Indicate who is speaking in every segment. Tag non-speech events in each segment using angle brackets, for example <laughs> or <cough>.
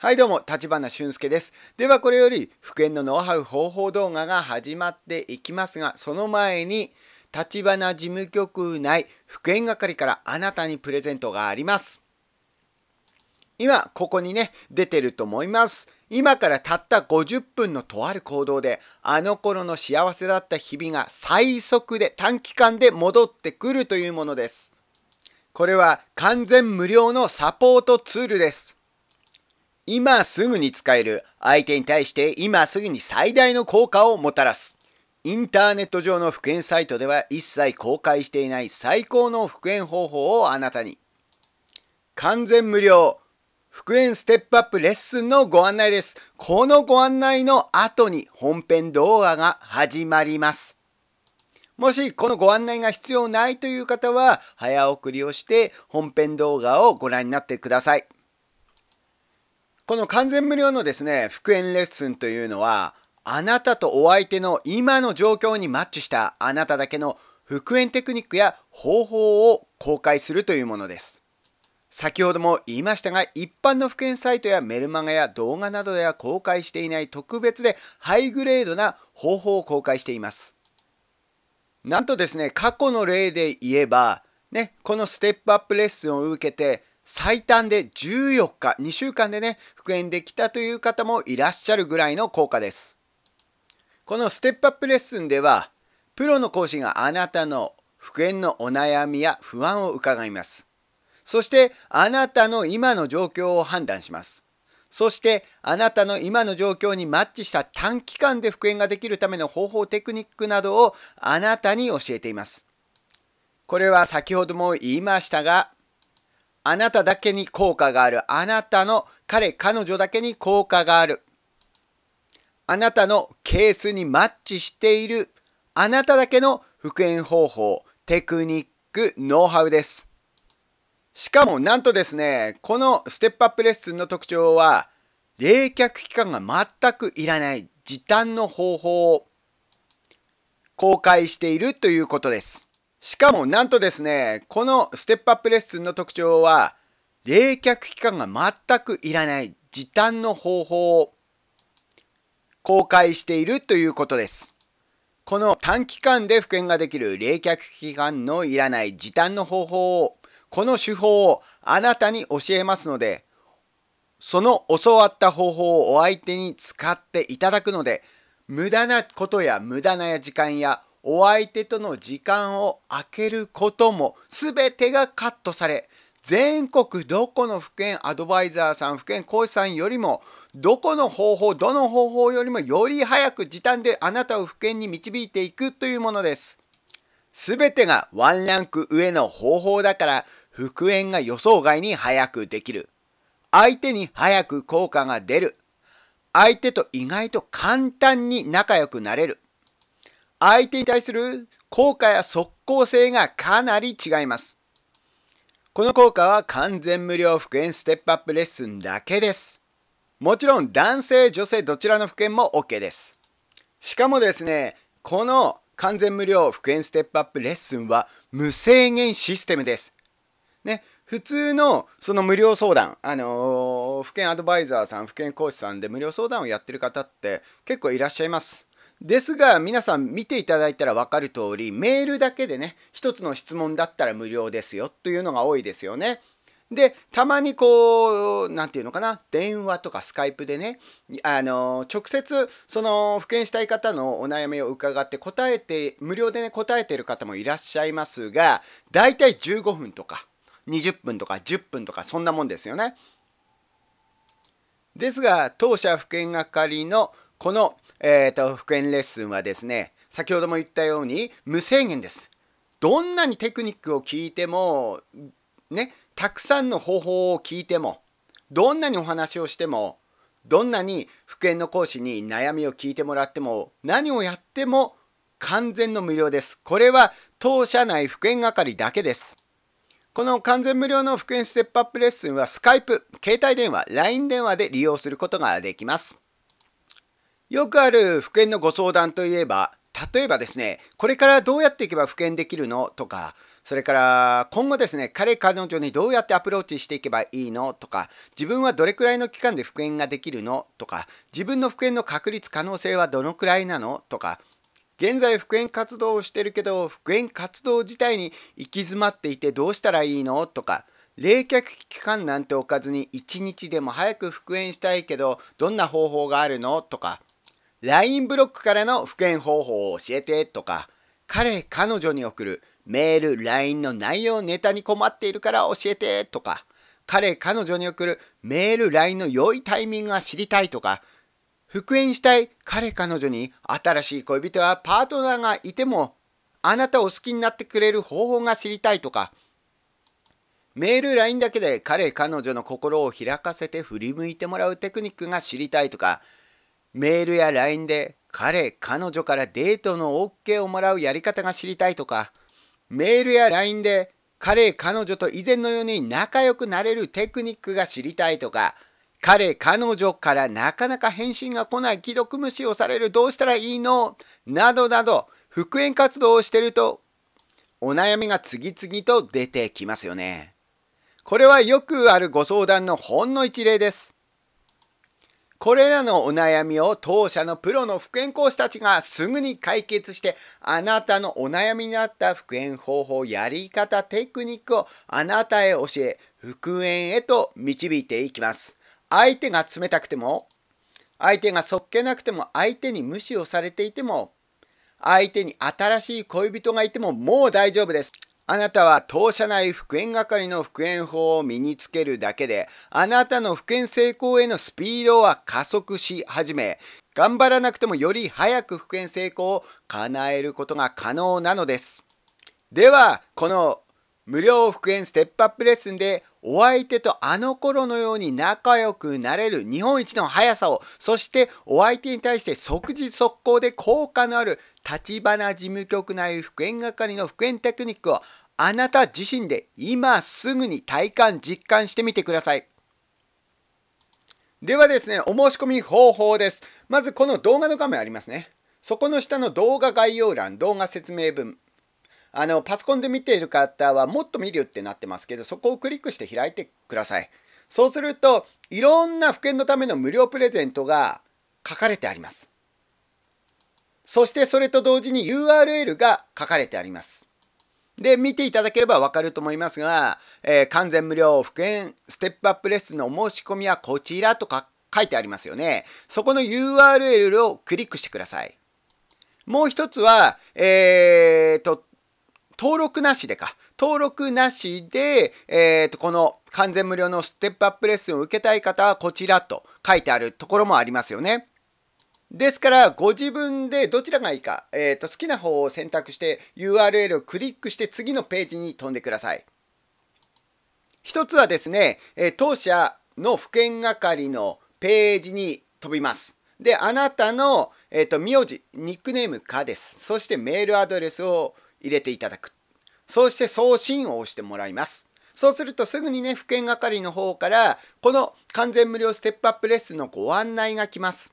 Speaker 1: はいどうも、立花俊介です。ではこれより、復権のノウハウ方法動画が始まっていきますが、その前に、立花事務局内復権係からあなたにプレゼントがあります。今、ここにね、出てると思います。今からたった50分のとある行動で、あの頃の幸せだった日々が最速で短期間で戻ってくるというものです。これは完全無料のサポートツールです。今すぐに使える相手に対して今すぐに最大の効果をもたらす。インターネット上の復縁サイトでは一切公開していない最高の復縁方法をあなたに。完全無料復縁ステップアップレッスンのご案内です。このご案内の後に本編動画が始まります。もしこのご案内が必要ないという方は早送りをして本編動画をご覧になってください。この完全無料のですね、復縁レッスンというのは、あなたとお相手の今の状況にマッチしたあなただけの復縁テクニックや方法を公開するというものです。先ほども言いましたが、一般の復縁サイトやメルマガや動画などでは公開していない特別でハイグレードな方法を公開しています。なんとですね、過去の例で言えば、ね、このステップアップレッスンを受けて、最短で14日、2週間でね、復縁できたという方もいらっしゃるぐらいの効果です。このステップアップレッスンでは、プロの講師があなたの復縁のお悩みや不安を伺います。そして、あなたの今の状況を判断します。そして、あなたの今の状況にマッチした短期間で復縁ができるための方法、テクニックなどをあなたに教えています。これは先ほども言いましたが、あなただけに効果がある。あなたの彼、彼女だけに効果がある。あなたのケースにマッチしている。あなただけの復縁方法、テクニック、ノウハウです。しかもなんとですね、このステップアップレッスンの特徴は、冷却期間が全くいらない時短の方法を公開しているということです。しかもなんとですね、このステップアップレッスンの特徴は、冷却期間が全くいらない時短の方法を公開しているということです。この短期間で復縁ができる冷却期間のいらない時短の方法を、この手法をあなたに教えますので、その教わった方法をお相手に使っていただくので、無駄なことや無駄な時間やお相手との時間を空けることも全てがカットされ全国どこの府県アドバイザーさん府県講師さんよりもどこの方法どの方法よりもより早く時短であなたを府県に導いていくというものです。全てがワンランク上の方法だから復縁が予想外に早くできる。相手に早く効果が出る。相手と意外と簡単に仲良くなれる。相手に対する効果や即効性がかなり違います。この効果は完全無料復縁ステップアップレッスンだけです。もちろん男性、女性どちらの復縁も OK です。しかもですね、この完全無料復縁ステップアップレッスンは無制限システムです。ね、普通のその無料相談、あのー、復権アドバイザーさん、復権講師さんで無料相談をやってる方って結構いらっしゃいます。ですが皆さん見ていただいたら分かる通りメールだけでね一つの質問だったら無料ですよというのが多いですよね。でたまにこう何て言うのかな電話とかスカイプでねあの直接その復権したい方のお悩みを伺って答えて無料でね答えてる方もいらっしゃいますがだいたい15分とか20分とか10分とかそんなもんですよね。ですが当社復権係のこの、えーと、復縁レッスンはですね先ほども言ったように無制限です。どんなにテクニックを聞いてもねたくさんの方法を聞いてもどんなにお話をしてもどんなに復縁の講師に悩みを聞いてもらっても何をやっても完全の無料です。これは当社内復縁係だけです。この完全無料の復縁ステップアップレッスンはスカイプ、携帯電話、LINE 電話で利用することができます。よくある復権のご相談といえば、例えばですね、これからどうやっていけば復権できるの？とか、それから今後ですね、彼、彼女にどうやってアプローチしていけばいいの？とか、自分はどれくらいの期間で復縁ができるの？とか、自分の復縁の確率、可能性はどのくらいなの？とか、現在復縁活動をしてるけど、復縁活動自体に行き詰まっていてどうしたらいいの？とか、冷却期間なんて置かずに1日でも早く復縁したいけど、どんな方法があるの？とか、LINE ブロックからの復縁方法を教えてとか、彼、彼女に送るメール、LINE の内容、ネタに困っているから教えてとか、彼、彼女に送るメール、LINE の良いタイミングが知りたいとか、復縁したい彼、彼女に新しい恋人やパートナーがいても、あなたを好きになってくれる方法が知りたいとか、メール、LINE だけで彼、彼女の心を開かせて振り向いてもらうテクニックが知りたいとか、メールや LINE で彼、彼女からデートの OK をもらうやり方が知りたいとか、メールや LINE で彼、彼女と以前のように仲良くなれるテクニックが知りたいとか、彼、彼女からなかなか返信が来ない既読無視をされるどうしたらいいの？などなど、復縁活動をしていると、お悩みが次々と出てきますよね。これはよくあるご相談のほんの一例です。これらのお悩みを当社のプロの復縁講師たちがすぐに解決してあなたのお悩みに合った復縁方法やり方テクニックをあなたへ教え復縁へと導いていきます。相手が冷たくても相手がそっけなくても相手に無視をされていても相手に新しい恋人がいてももう大丈夫です。あなたは当社内復縁係の復縁法を身につけるだけで、あなたの復縁成功へのスピードは加速し始め、頑張らなくてもより早く復縁成功を叶えることが可能なのです。では、この無料復縁ステップアップレッスンでお相手とあの頃のように仲良くなれる日本一の速さをそしてお相手に対して即時速攻で効果のある立花事務局内復縁係の復縁テクニックをあなた自身で今すぐに体感実感してみてください。ではですね、お申し込み方法です。まずこの動画の画面ありますね。そこの下の動画概要欄、動画説明文、あのパソコンで見ている方はもっと見るってなってますけどそこをクリックして開いてください。そうするといろんな復権のための無料プレゼントが書かれてあります。そしてそれと同時に URL が書かれてあります。で見ていただければわかると思いますが、えー、完全無料復権ステップアップレッスンのお申し込みはこちらとか書いてありますよね。そこの URL をクリックしてください。もう一つは、えーと、登録なしでか。登録なしで、えー、とこの完全無料のステップアップレッスンを受けたい方はこちらと書いてあるところもありますよね。ですから、ご自分でどちらがいいか、えー、と好きな方を選択して URL をクリックして次のページに飛んでください。一つはですね、え当社の府県係のページに飛びます。で、あなたの、えー、と名字、ニックネームかです。そしてメールアドレスを入れていただく。そして送信を押してもらいます。そうするとすぐにね、保険係の方から、この完全無料ステップアップレッスンのご案内が来ます。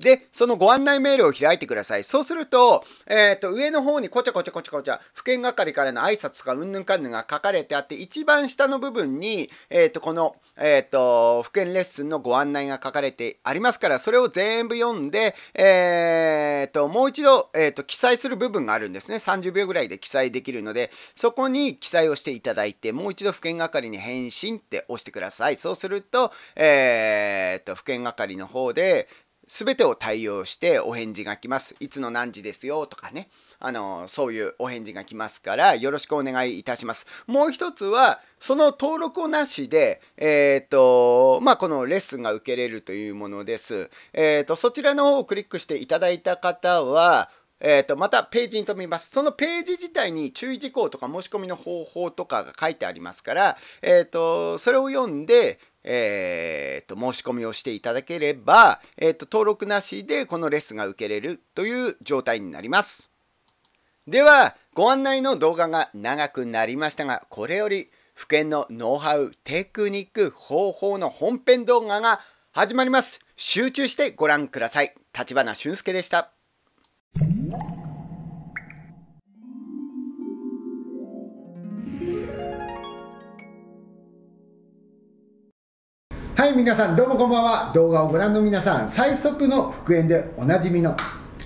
Speaker 1: で、そのご案内メールを開いてください。そうすると、えっ、ー、と、上の方にこちゃこちゃこちゃこちゃ、府県係からの挨拶とかうんぬんかんぬんが書かれてあって、一番下の部分に、えっ、ー、と、この、えっ、ー、と、府県レッスンのご案内が書かれてありますから、それを全部読んで、えっ、と、もう一度、えっ、と、記載する部分があるんですね。30秒ぐらいで記載できるので、そこに記載をしていただいて、もう一度府県係に返信って押してください。そうすると、えっ、と、府県係の方で、全てを対応してお返事が来ます。いつの何時ですよとかね。あのそういうお返事が来ますからよろしくお願いいたします。もう一つはその登録をなしで、えっ、ー、とまあ、このレッスンが受けれるというものです。えっ、ー、とそちらの方をクリックしていただいた方はえーと、またページに飛びます。そのページ自体に注意事項とか申し込みの方法とかが書いてありますから、えーとそれを読んで、えーと、申し込みをしていただければ、えーと、登録なしでこのレッスンが受けれるという状態になります。では、ご案内の動画が長くなりましたが、これより府県のノウハウ、テクニック、方法の本編動画が始まります。集中してご覧ください。立花俊介でした。はい皆さんどうもこんばんは。動画をご覧の皆さん最速の復縁でおなじみの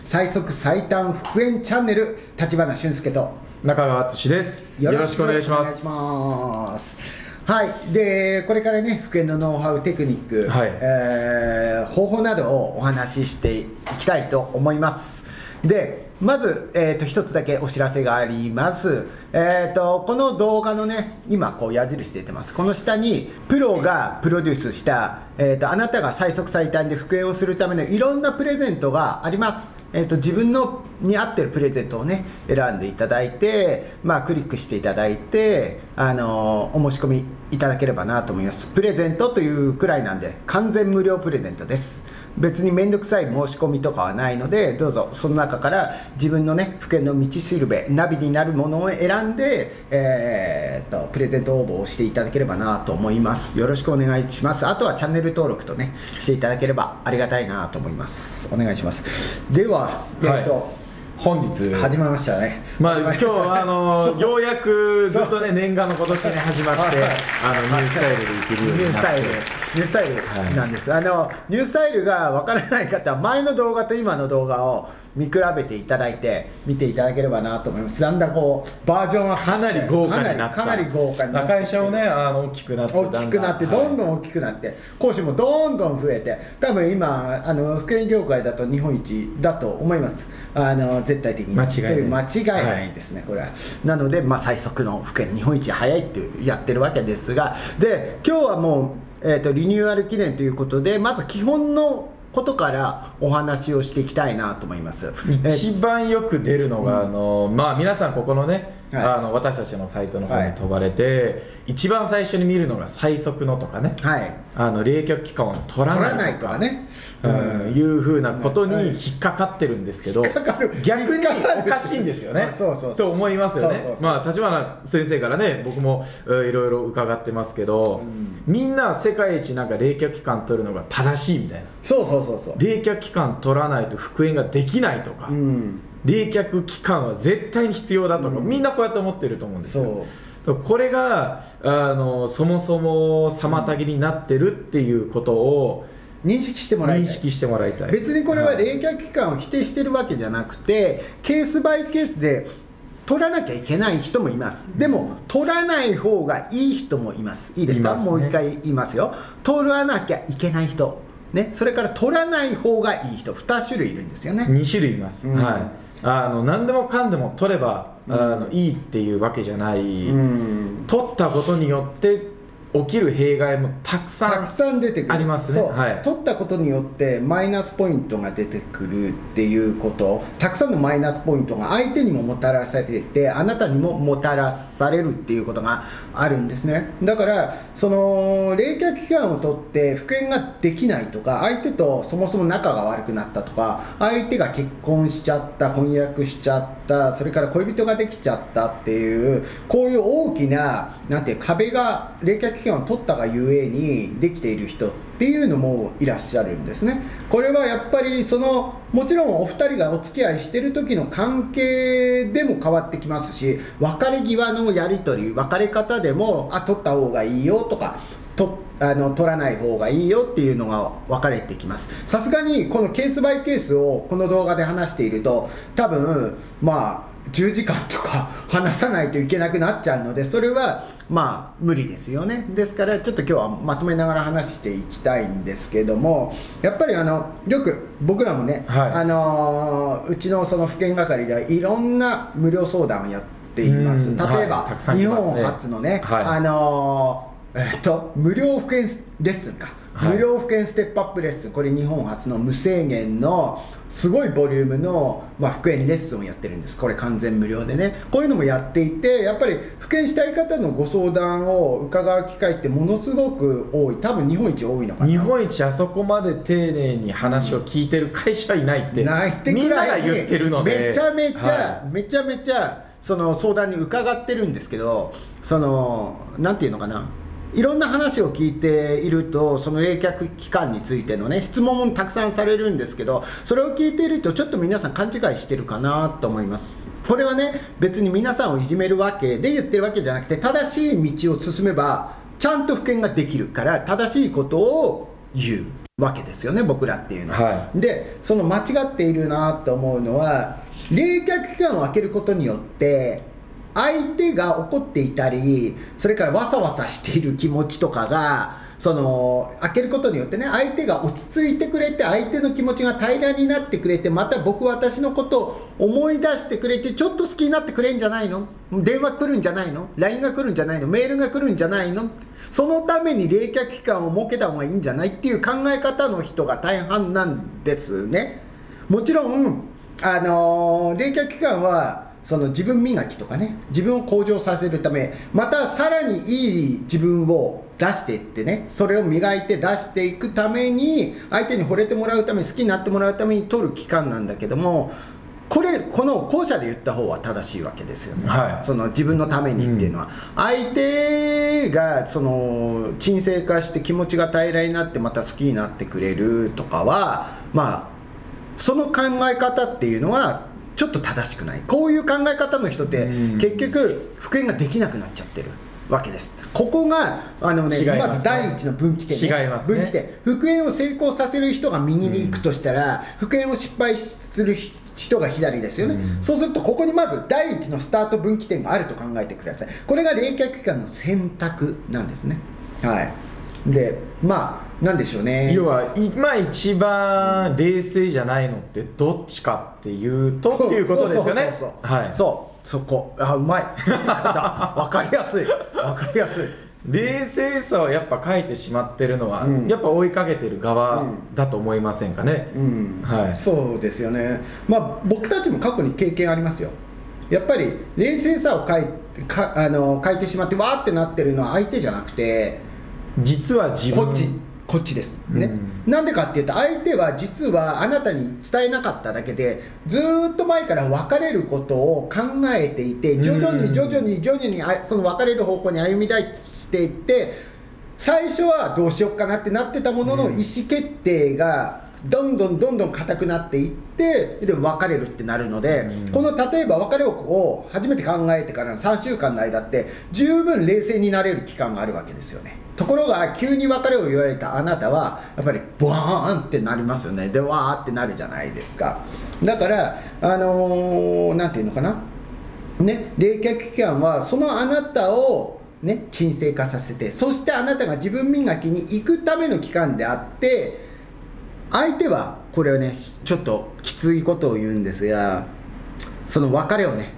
Speaker 1: 最速最短復縁チャンネル立花俊介と
Speaker 2: 中川敦です。よろしくお願いします。
Speaker 1: はい、でこれからね、復縁のノウハウ、テクニック、はい、えー、方法などをお話ししていきたいと思います。でまず、えーと、一つだけお知らせがあります、えーと、この動画のね今こう矢印出てます。この下にプロがプロデュースした、えーと、あなたが最速最短で復縁をするためのいろんなプレゼントがあります、えー、と自分のに合ってるプレゼントをね選んでいただいて、まあ、クリックしていただいて、あのー、お申し込みいただければなと思います。プレゼントというくらいなんで完全無料プレゼントです。別に面倒くさい申し込みとかはないのでどうぞその中から自分のね府県の道しるべナビになるものを選んで、えー、っとプレゼント応募をしていただければなと思います。よろしくお願いします。あとはチャンネル登録とねしていただければありがたいなと思います。お願いします。ではえー、っと、はい。
Speaker 2: 本日。
Speaker 1: 始まりましたね。
Speaker 2: まあ今日あのようやくずっとね念願の今年に始まってあのニュースタイルでいけるようになって。ニュースタイル。ニュ
Speaker 1: ースタイルなんです、はい、あのニュースタイルがわからない方は前の動画と今の動画を見比べていただいて見ていただければなと思います。だんだんこうバージョンは
Speaker 2: かなり豪華になった。
Speaker 1: かなり豪華になって。
Speaker 2: 会社をねあの大きくなって
Speaker 1: 大きくなってどんどん大きくなって、はい、講師もどんどん増えて多分今あの保険業界だと日本一だと思います。あの絶対的に。
Speaker 2: 間違いない
Speaker 1: 間違いないですね、はい、これは。なので、まあ、最速の保険日本一早いってやってるわけですがで今日はもう、えーとリニューアル記念ということでまず基本のことからお話をしていきたいなと思います。
Speaker 2: 一番よく出るのが、うん、あのまあ皆さんここのね、はい、あの私たちのサイトの方に飛ばれて、はい、一番最初に見るのが最速のとかね、はい、あの冷却期間を取らないとかねうん、いうふうなことに引っかかってるんですけど、逆におかしいんですよね。と思いますよね。まあ立花先生からね僕もいろいろ伺ってますけど、うん、みんな世界一なんか冷却期間取るのが正しいみたいな。
Speaker 1: そうそうそうそう。
Speaker 2: 冷却期間取らないと復縁ができないとか、うん、冷却期間は絶対に必要だとか、みんなこうやって思ってると思うんですよ。これがあのそもそも妨げになってるっていうことを、
Speaker 1: 認識してもらい
Speaker 2: たい。認識してもらいたい。
Speaker 1: 別にこれは冷却期間を否定してるわけじゃなくてケースバイケースで取らなきゃいけない人もいます。でも取らない方がいい人もいます。いいですか、ね、もう一回言いますよ。取らなきゃいけない人。ね。それから取らない方がいい人。2種類いるんですよね。
Speaker 2: 2種類います、うん、はい。あの何でもかんでも取れば、うん、あのいいっていうわけじゃない、うん、取ったことによって起きる弊害もたくさん
Speaker 1: たくさん出てくる。
Speaker 2: ありますね、
Speaker 1: はい、取ったことによってマイナスポイントが出てくるっていうこと。たくさんのマイナスポイントが相手にももたらされてあなたにももたらされるっていうことがあるんですね。だからその冷却期間を取って復縁ができないとか相手とそもそも仲が悪くなったとか相手が結婚しちゃった婚約しちゃったそれから恋人ができちゃったっていうこういう大きななんて壁が冷却期間を取ったがゆえにできている人っていうのもいらっしゃるんですね。これはやっぱりそのもちろんお二人がお付き合いしてる時の関係でも変わってきますし別れ際のやり取り別れ方でもあ取った方がいいよとかとあの取らない方がいいよっていうのが分かれてきます。さすがにこのケースバイケースをこの動画で話していると多分まあ10時間とか話さないといけなくなっちゃうのでそれはまあ無理ですよね。ですからちょっと今日はまとめながら話していきたいんですけどもやっぱりあのよく僕らもね、はい、あのうちのその府県係ではいろんな無料相談をやっています。例えば、はい。ね、日本初のね、はい、あのえっと無料府県レッスンか無料保険ステップアップレッスンこれ日本初の無制限のすごいボリュームの、まあ、復縁レッスンをやってるんです。これ完全無料でね。こういうのもやっていてやっぱり復縁したい方のご相談を伺う機会ってものすごく多い。多分日本一多いのかな。
Speaker 2: 日本一あそこまで丁寧に話を聞いてる会社いないって、うん、ないってみんなが言ってるの
Speaker 1: で。めちゃめちゃ、はい、めちゃめちゃその相談に伺ってるんですけどそのなんていうのかないろんな話を聞いているとその冷却期間についてのね質問もたくさんされるんですけどそれを聞いているとちょっと皆さん勘違いしてるかなと思います。これはね別に皆さんをいじめるわけで言ってるわけじゃなくて正しい道を進めばちゃんと復権ができるから正しいことを言うわけですよね僕らっていうのは、はい、でその間違っているなと思うのは冷却期間を空けることによって相手が怒っていたりそれからわさわさしている気持ちとかがその開けることによってね相手が落ち着いてくれて相手の気持ちが平らになってくれてまた僕私のことを思い出してくれてちょっと好きになってくれんじゃないの？電話来るんじゃないの？LINE が来るんじゃないの？メールが来るんじゃないの？そのために冷却期間を設けた方がいいんじゃないっていう考え方の人が大半なんですね。もちろんあのー、冷却期間はその自分磨きとかね自分を向上させるためまたさらにいい自分を出していってねそれを磨いて出していくために相手に惚れてもらうため好きになってもらうために取る期間なんだけどもこれこの後者で言った方は正しいわけですよね、はい、その自分のためにっていうのは、うん、相手がその沈静化して気持ちが平らになってまた好きになってくれるとかはまあその考え方っていうのはちょっと正しくない。こういう考え方の人って結局復縁ができなくなっちゃってる。わけです。ここがあのね、ね、まず第一の分岐点、
Speaker 2: ね、違います、
Speaker 1: ね、分岐点。復縁を成功させる人が右に行くとしたら、うん、復縁を失敗する人が左ですよね、うん、そうするとここにまず第一のスタート分岐点があると考えてください。これが冷却期間の選択なんですね。はいでまあなんでしょうね。
Speaker 2: 要は今一番冷静じゃないのってどっちかっていうとっていうことですよね。
Speaker 1: はい。そう。そこ。あうまい。分かりやすい。分かりやすい。
Speaker 2: 冷静さをやっぱ書いてしまってるのは、うん、やっぱ追いかけてる側だと思いませんかね、
Speaker 1: うん、はい、そうですよね。まあ僕たちも過去に経験ありますよ。やっぱり冷静さを書いかあの書いてしまってわーってなってるのは相手じゃなくて
Speaker 2: 実は自分。
Speaker 1: こっちこっちです、ね、うん、なんでかっていうと相手は実はあなたに伝えなかっただけでずっと前から別れることを考えていて徐々に徐々に徐々にその別れる方向に歩み出していって最初はどうしようかなってなってたものの意思決定がどんどんどんどん硬くなっていってで別れるってなるので、うん、この例えば別れを初めて考えてからの3週間の間って十分冷静になれる期間があるわけですよね。ところが急に別れを言われたあなたはやっぱりボーンってなりますよね。でわーってなるじゃないですか。だからあの何、ー、て言うのかな。ね冷却期間はそのあなたをね沈静化させてそしてあなたが自分磨きに行くための期間であって相手はこれはねちょっときついことを言うんですがその別れをね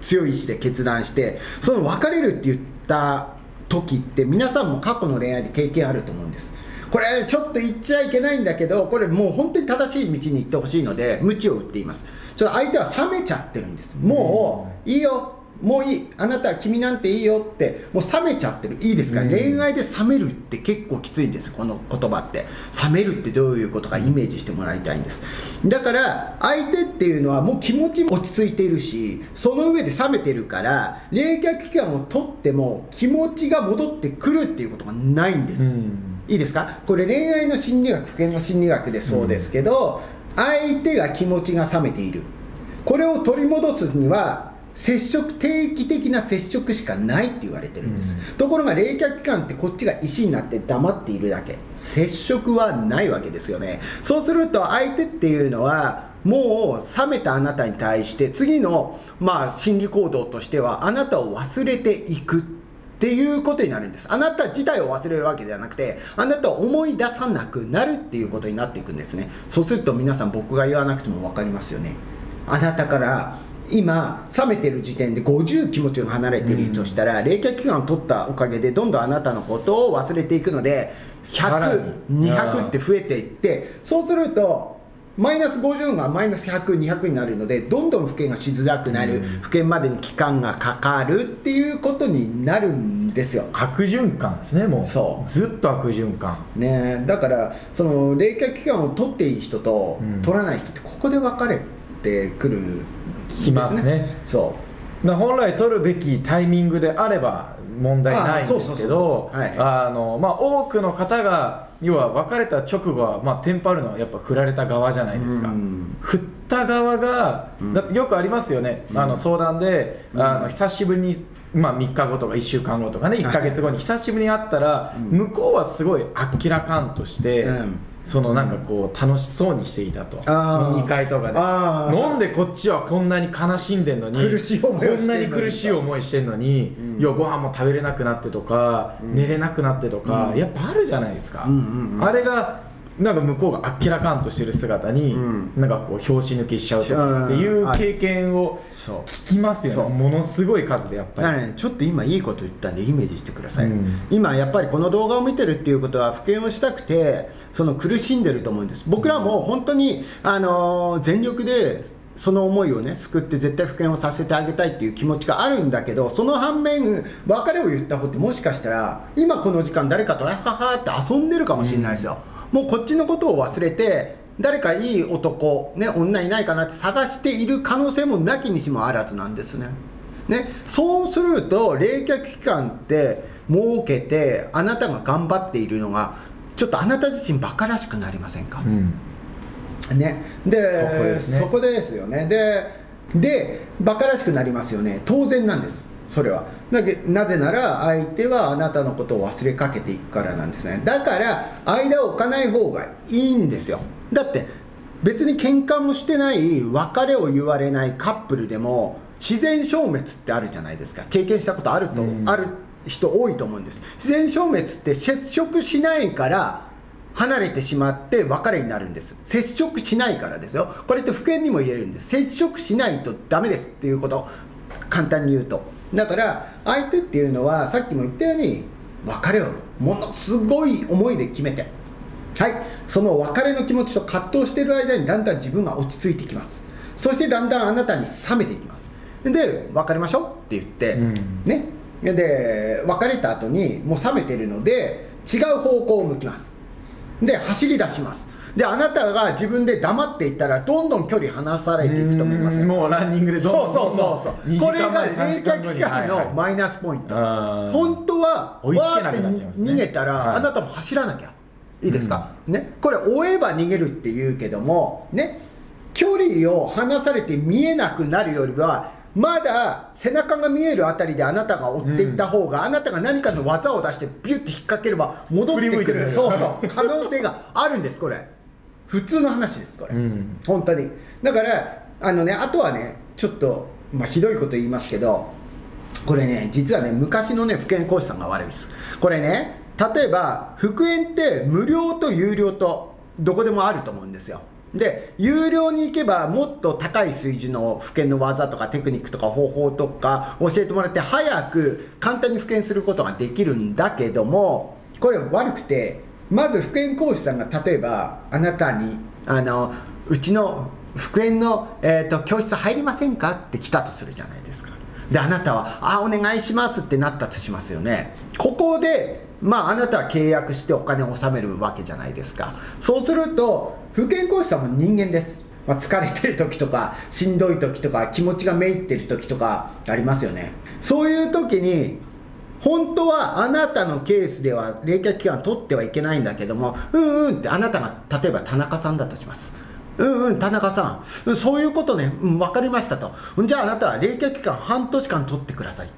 Speaker 1: 強い意志で決断してその別れるって言った時って皆さんも過去の恋愛で経験あると思うんです。これちょっと言っちゃいけないんだけどこれもう本当に正しい道に行ってほしいので鞭を打っています。ちょっと相手は冷めちゃってるんです。もういいよもういいあなたは君なんていいよってもう冷めちゃってる。いいですか、うん、恋愛で冷めるって結構きついんですこの言葉って。冷めるってどういうことかイメージしてもらいたいんです。だから相手っていうのはもう気持ちも落ち着いているしその上で冷めてるから冷却期間を取っても気持ちが戻ってくるっていうことがないんです、うん、いいですか？これ恋愛の心理学普遍の心理学でそうですけど、うん、相手が気持ちが冷めている。これを取り戻すには接触定期的な接触しかないって言われてるんです、うん、ところが冷却期間ってこっちが石になって黙っているだけ。接触はないわけですよね。そうすると相手っていうのはもう冷めたあなたに対して次のまあ心理行動としてはあなたを忘れていくっていうことになるんです。あなた自体を忘れるわけではなくてあなたを思い出さなくなるっていうことになっていくんですね。そうすると皆さん僕が言わなくても分かりますよね。あなたから今冷めてる時点で50気持ちが離れているとしたら、うん、冷却期間を取ったおかげでどんどんあなたのことを忘れていくので100200って増えていってそうするとマイナス50がマイナス100200になるのでどんどん復権がしづらくなる、うん、までに期間がかかるっていうことになるんですよ。
Speaker 2: 悪循環ですねもう。そう。ずっと悪循環。
Speaker 1: ねだからその冷却期間を取っていい人と取らない人ってここで分かれてくる
Speaker 2: きますね。そう。本来取るべきタイミングであれば問題ないんですけど多くの方が要は別れた直後は、まあ、テンパるのはやっぱ振られた側じゃないですか、うん、振った側が、うん、だってよくありますよね、うん、あの相談で、あの久しぶりにまあ、3日後とか1週間後とかね1か月後に久しぶりに会ったら、向こうはすごいあっきらかんとして、そのなんかこう楽しそうにしていたと。飲み会とかで。なんでこっちはこんなに悲しんでんのに。
Speaker 1: 苦しい思い
Speaker 2: こんなに苦しい思いしてんのに、うん、いやご飯も食べれなくなってとか、うん、寝れなくなってとか、うん、やっぱあるじゃないですか、うんうんうん、あれがなんか向こうがあっけらかんとしてる姿に、うん、なんかこう拍子抜けしちゃうとかっていう経験を聞きますよね。ものすごい数でやっぱり、
Speaker 1: ね、ちょっと今いいこと言ったんでイメージしてください、うん、今やっぱりこの動画を見てるっていうことは復権をしたくてその苦しんでると思うんです。僕らも本当に、あのー、全力でその思いをね救って絶対復権をさせてあげたいっていう気持ちがあるんだけどその反面別れを言った方ってもしかしたら今この時間誰かと「ははは」って遊んでるかもしれないですよ、うんもうこっちのことを忘れて誰かいい男、ね、女いないかなって探している可能性もなきにしもあらずなんですね。ねそうすると冷却期間って設けてあなたが頑張っているのがちょっとあなた自身バカらしくなりませんか、うん、ねでそこですよね。ででバカらしくなりますよね。当然なんですそれは。だけなぜなら相手はあなたのことを忘れかけていくからなんですね。だから間を置かない方がいいんですよ。だって別に喧嘩もしてない別れを言われないカップルでも自然消滅ってあるじゃないですか。経験したことあると、うん、ある人多いと思うんです。自然消滅って接触しないから離れてしまって別れになるんです。接触しないからですよ。これって普遍にも言えるんです。接触しないとダメですっていうこと。簡単に言うとだから相手っていうのはさっきも言ったように別れをものすごい思いで決めてはいその別れの気持ちと葛藤している間にだんだん自分が落ち着いてきます。そしてだんだんあなたに冷めていきます。で別れましょうって言って、うん、ね。で別れた後にもう冷めてるので違う方向を向きます。で走り出しますであなたが自分で黙っていったらどんどん距離離されていくと思います。
Speaker 2: もうランニングで
Speaker 1: どんどんそうそうそうそう。これが冷却期間のマイナスポイント、はいはい、本当はわーって逃げたら、はい、あなたも走らなきゃ。いいですか、うん、ね。これ追えば逃げるって言うけどもね。距離を離されて見えなくなるよりはまだ背中が見えるあたりであなたが追っていった方が、うん、あなたが何かの技を出してビュッて引っ掛ければ戻ってくる。そうそう。可能性があるんですこれ普通の話ですこれ、うん、本当に。だからあのねあとはねちょっと、まあ、ひどいこと言いますけどこれね実はね昔のね復縁講師さんが悪いです。これね例えば復縁って無料と有料とどこでもあると思うんですよ。で有料に行けばもっと高い水準の復権の技とかテクニックとか方法とか教えてもらって早く簡単に復権することができるんだけどもこれ悪くてまず復縁講師さんが例えばあなたにあのうちの復縁の、えーと、教室入りませんか？って来たとするじゃないですか。であなたは「あお願いします」ってなったとしますよね。ここでまああなたは契約してお金を納めるわけじゃないですか。そうすると復権講師さんも人間です。まあ、疲れてる時とかしんどい時とか気持ちがめいってる時とかありますよね。そういう時に本当はあなたのケースでは冷却期間取ってはいけないんだけどもうんうんってあなたが例えば田中さんだとします。うんうん田中さん。そういうことね、うん、分かりましたと。じゃああなたは冷却期間半年間取ってください。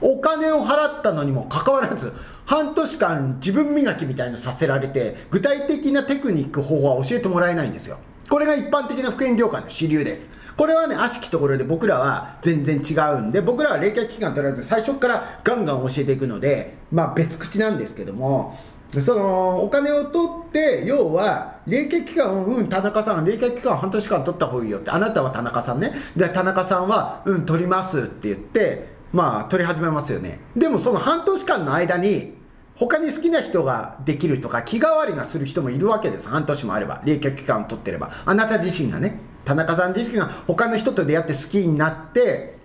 Speaker 1: お金を払ったのにもかかわらず半年間自分磨きみたいのさせられて具体的なテクニック方法は教えてもらえないんですよ。これが一般的な保険業界の主流です。これはね悪しきところで僕らは全然違うんで僕らは冷却期間取らず最初からガンガン教えていくのでまあ別口なんですけどもそのお金を取って要は冷却期間をうん田中さん冷却期間半年間取った方がいいよってあなたは田中さんね。で田中さんはうん取りますって言ってまあ取り始めますよね。でもその半年間の間に他に好きな人ができるとか気変わりがする人もいるわけです。半年もあれば。冷却期間を取ってれば。あなた自身がね。田中さん自身が他の人と出会って好きになって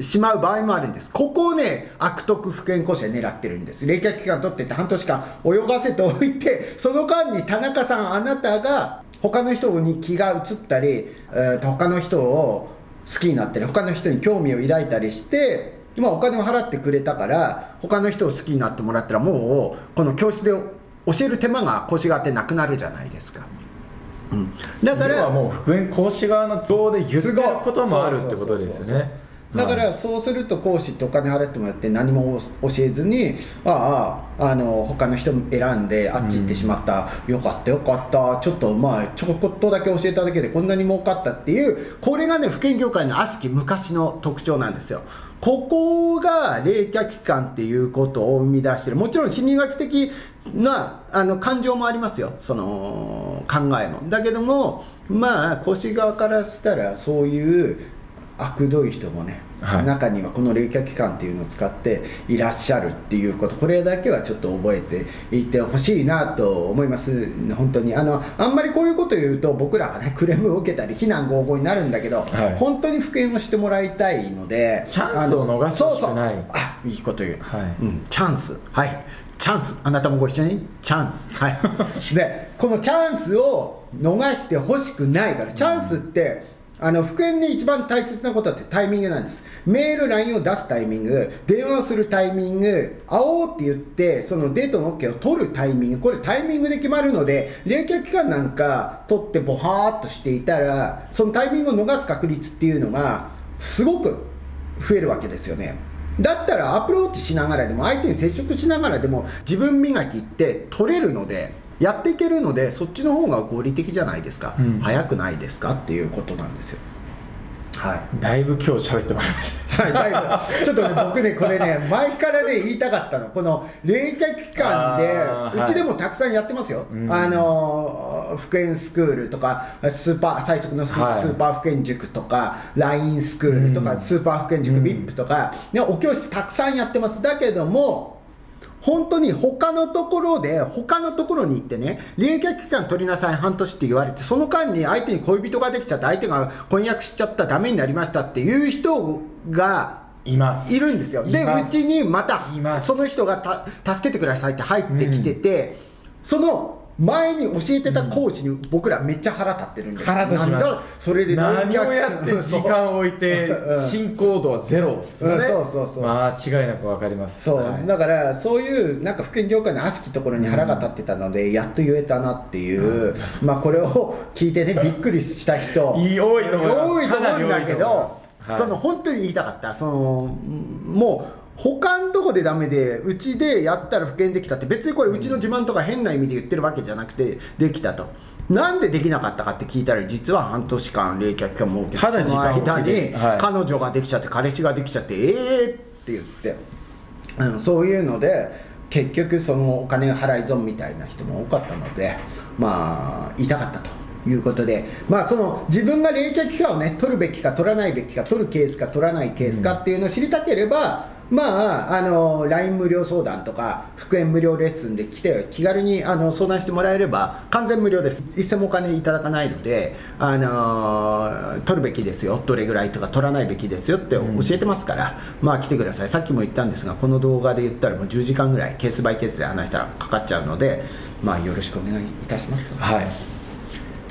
Speaker 1: しまう場合もあるんです。ここをね悪徳不健康者狙ってるんです。冷却期間取ってて半年間泳がせておいてその間に田中さんあなたが他の人に気が移ったり、えー、他の人を好きになったり他の人に興味を抱いたりして今お金を払ってくれたから他の人を好きになってもらったらもうこの教室で教える手間が講師側ってなくなるじゃないですか。
Speaker 2: うん、だからもう復縁講師側の都合で言ってることもあるってことですよね。
Speaker 1: だからそうすると講師ってお金払ってもらって何も教えずにあああの他の人選んであっち行ってしまった、うん、よかったよかった。ちょっとまあちょこっとだけ教えただけでこんなに儲かったっていうこれがね保険業界の悪しき昔の特徴なんですよ。ここが冷却期間っていうことを生み出してる。もちろん心理学的なあの感情もありますよ。その考えも。だけどもまあ腰側からしたらそういう悪どい人もね、はい、中にはこの冷却期間っていうのを使っていらっしゃるっていうことこれだけはちょっと覚えていってほしいなと思います。本当に。あのあんまりこういうこと言うと僕らがねクレームを受けたり非難合々になるんだけど、はい、本当に復縁をしてもらいたいので
Speaker 2: チャンスを逃してほしくない。
Speaker 1: あいいこと言う、はい。うん、チャンス。はい。チャンス。あなたもご一緒に？チャンス。はい。<laughs> でこのチャンスを逃してほしくないからチャンスって、あの復縁に一番大切なことってタイミングなんです。メール LINE を出すタイミング電話をするタイミング会おうって言ってそのデートの OK を取るタイミングこれタイミングで決まるので冷却期間なんか取ってボハーっとしていたらそのタイミングを逃す確率っていうのがすごく増えるわけですよね。だったらアプローチしながらでも相手に接触しながらでも自分磨きって取れるのでやっていけるのでそっちの方が合理的じゃないですか、うん、早くないですかっていうことなんですよ。
Speaker 2: はい、だいぶ今日喋ってもらいまし
Speaker 1: た、はい、だいぶ。ちょっとね僕ねこれね <laughs> 前からね言いたかったの。この冷却期間でうちでもたくさんやってますよ、はい、あの復縁スクールとかスーパー最速のスーパー復縁塾とか、LINE スクールとか、スーパー復縁塾 VIP とか、ね、お教室たくさんやってます。だけども本当に他のところで、他のところに行ってね、利益期間取りなさい、半年って言われて、その間に相手に恋人ができちゃって、相手が婚約しちゃった、ダメになりましたっていう人が、
Speaker 2: います。
Speaker 1: いるんですよ。でうちにまたその人が助けてくださいって入ってきてて、うん、その前に教えてた講師に僕らめっちゃ腹立ってるんです。
Speaker 2: 腹立ちます。
Speaker 1: それで
Speaker 2: 何をやって時間を置いて進行度はゼロですよね、
Speaker 1: そうそうそう。
Speaker 2: 間違いなく分かります。
Speaker 1: そう、はい、だからそういうなんか保険業界の悪しきところに腹が立ってたので、やっと言えたなっていう、まあこれを聞いてね <laughs> びっくりした人。
Speaker 2: 多いと思います。
Speaker 1: 多いと思うんだけど、はい、その本当に言いたかった。そのもう他のとこでダメでうちでやったら復権できたって別にこれうちの自慢とか変な意味で言ってるわけじゃなくてできたと。なんでできなかったかって聞いたら実は半年間冷却期間設けてその間に彼女ができちゃって彼氏ができちゃってええー、って言って、うん、そういうので結局そのお金払い損みたいな人も多かったのでまあ言いたかったということで、まあ、その自分が冷却期間をね取るべきか取らないべきか取るケースか取らないケースかっていうのを知りたければ、まあ、あの LINE 無料相談とか復縁無料レッスンで来て気軽にあの相談してもらえれば完全無料です。一銭もお金いただかないので、あの取るべきですよどれぐらいとか取らないべきですよって教えてますから、うん、まあ来てください。さっきも言ったんですがこの動画で言ったらもう10時間ぐらいケースバイケースで話したらかかっちゃうので、まあ、よろしくお願いいたします
Speaker 2: はい。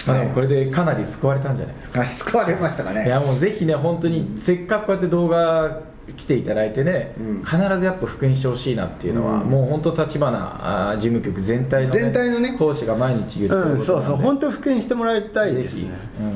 Speaker 2: あこれでかなり救われたんじゃないですか。
Speaker 1: 救われましたかね。
Speaker 2: いやもうぜひね本当にせっかくこうやって動画来ていただいてね、うん、必ずやっぱ復縁してほしいなっていうのは、うん、もう本当立花事務局全体の、ね、
Speaker 1: 全体のね。
Speaker 2: 講師が毎日言ってることなんで、うん、
Speaker 1: そうそう。本当復縁してもらいたいですね、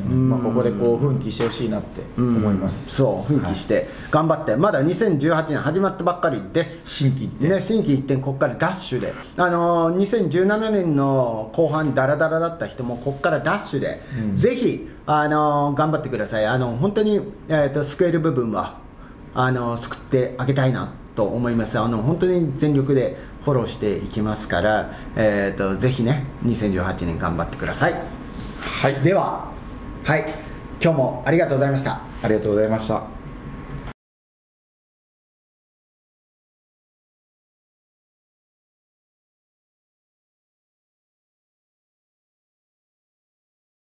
Speaker 2: うん。まあ、ここでこう奮起してほしいなって思います、
Speaker 1: そう奮起して。頑張って、まだ2018年始まったばっかりです。
Speaker 2: 新規一
Speaker 1: 点。ね新規一点ここからダッシュで。あのー、2017年の後半ダラダラだった人もここからダッシュで、ぜひあのー、頑張ってください。あの本当に、えーと救える部分はあの救ってあげたいなと思います。あの本当に全力でフォローしていきますから、えーと、ぜひね2018年頑張ってください。
Speaker 2: はい。
Speaker 1: でははい。今日もありがとうございました。
Speaker 2: ありがとうございました